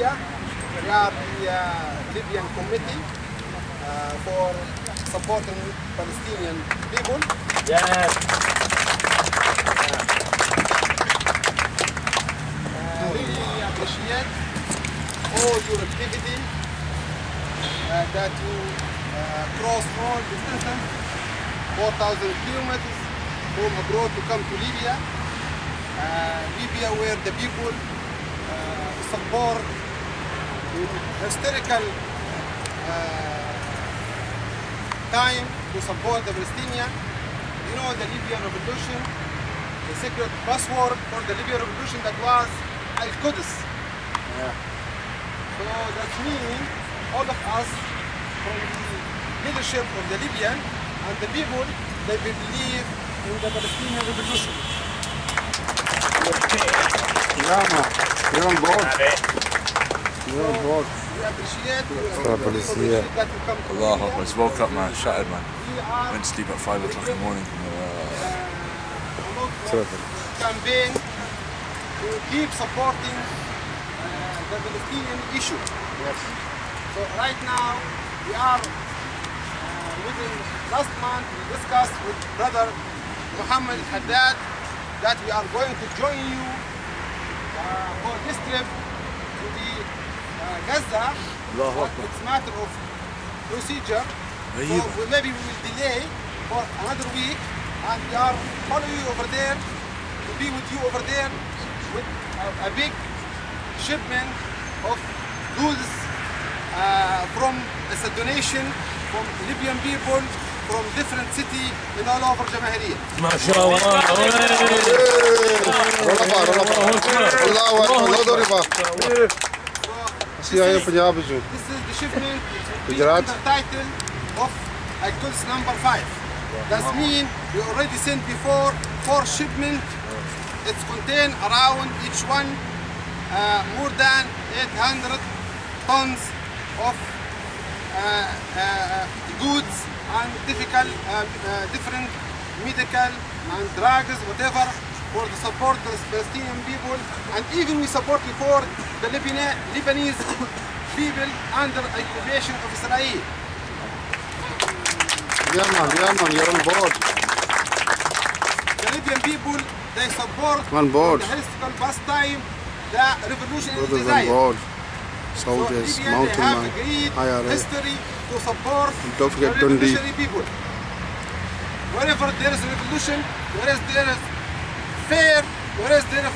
Libya. We are the uh, Libyan committee uh, for supporting Palestinian people. Yes. Uh, really appreciate all your activity uh, that you uh, cross all distances, 4,000 kilometers from abroad to come to Libya. Uh, Libya where the people uh, support historical uh, time to support the Palestinian. You know the Libyan revolution, the secret password for the Libyan revolution that was Al-Quds. Yeah. So that means all of us from the leadership of the Libyan and the people, they believe in the Palestinian revolution. Bravo, bravo on board Have you're on board We appreciate, we Sorry, police, appreciate yeah. that you come to Allah Libya. Akbar. Just woke up, man. Shattered, man. Went to sleep at 5 o'clock in the morning. Terrible. campaign to keep supporting uh, the Palestinian issue. Yes. So right now we are uh, within last month we discussed with brother Muhammad Haddad that we are going to join you uh, for this trip to the uh, Gaza. But it's matter of procedure. So Ayuba. we, maybe we will delay for another week and we are following you over there to be with you over there with a, a big shipment of goods uh, from as a donation from Libyan people from different city in all over Jamahiriya. ما شاء الله Rola pa, rola pa. Allahu Akbar, no doriba. So Asi ayo This is the shipment Gujarat. the title of Al-Quds number 5. That means we already sent before four shipment. It's contain around each one uh, more than 800 tons of uh, uh, goods and difficult, uh, uh, different medical and drugs, whatever, for the support the Palestinian people, and even we support before the Lebanese, Lebanese people under occupation of Israel. Yaman, Yaman, you're on board. The Libyan people, they support On board. the historical pastime, the revolution in Brothers on Israel. board. So Soldiers, Libya, mountain man, IRA. history to support don't forget the Dundee. revolutionary people. Wherever there is a revolution, where is there is fair, where is there uh,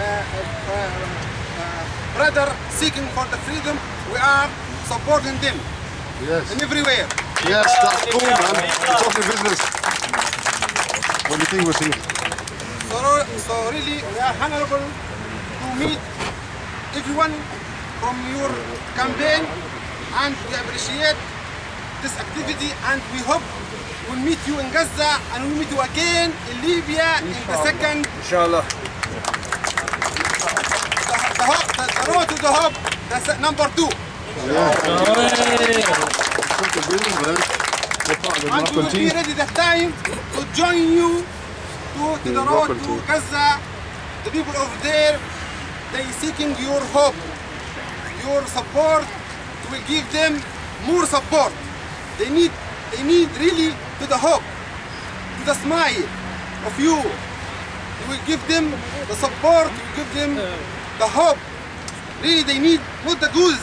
uh, uh, brother seeking for the freedom, we are supporting them Yes. in everywhere. Yes, that's cool, man. It's talking business. What do you think, Wasim? So, so really, we are honorable to meet everyone from your campaign and we appreciate this activity and we hope we'll meet you in Gaza and we'll meet you again in Libya in the second, Inshallah. the, hope, the, the road to the hope, that's number two. Talking business. We're part the And we will be ready that time to join you to, to the road to to. Gaza. The people over there, they seeking your hope, your support. We give them more support. They need, they need really to the hope, to the smile of you. You will give them the support. You give them the hope. Really, they need not the goods.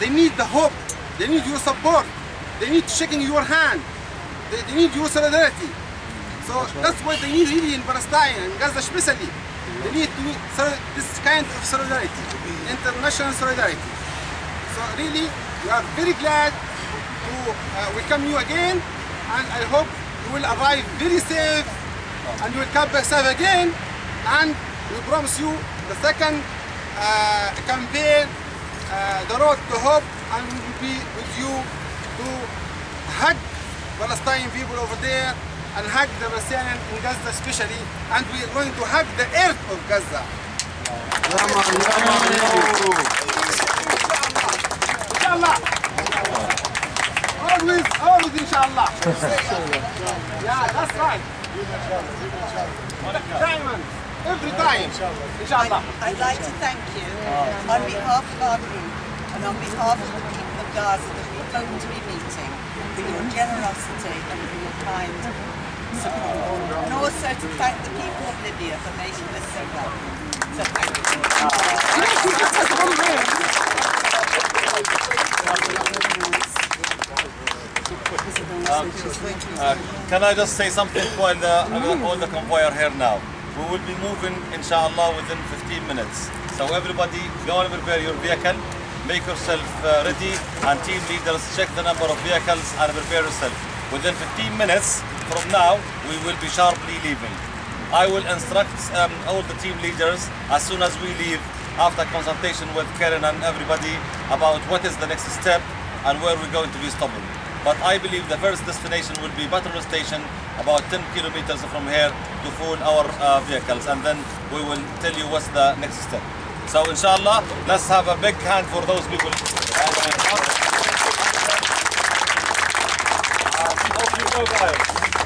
They need the hope. They need your support. They need shaking your hand. They, they need your solidarity. So that's what they need really in Palestine and Gaza especially. They need to this kind of solidarity, international solidarity. So really, we are very glad to uh, welcome you again, and I hope you will arrive very safe, and you will come back safe again. And we promise you the second uh, campaign, uh, the road to hope, and we will be with you to hug Palestinian people over there and hug the Palestinian in Gaza especially, and we are going to hug the earth of Gaza. Inshallah. Always, always inshallah. yeah, that's right. Diamond. every time. I'd, I'd like to thank you on behalf of our group and on behalf of the people of Gaza that we hope to be meeting for your generosity and for your kind support. And also to thank the people of Libya for making this so welcome. So thank you. Uh, can I just say something while the, all the convoy are here now? We will be moving, inshallah, within 15 minutes. So everybody, go and prepare your vehicle, make yourself uh, ready, and team leaders check the number of vehicles and prepare yourself. Within 15 minutes from now, we will be sharply leaving. I will instruct um, all the team leaders as soon as we leave, after consultation with Karen and everybody, about what is the next step and where we're going to be stopping. But I believe the first destination will be Buttermilk Station, about 10 kilometers from here, to fuel our uh, vehicles, and then we will tell you what's the next step. So, inshallah, let's have a big hand for those people. Go, guys.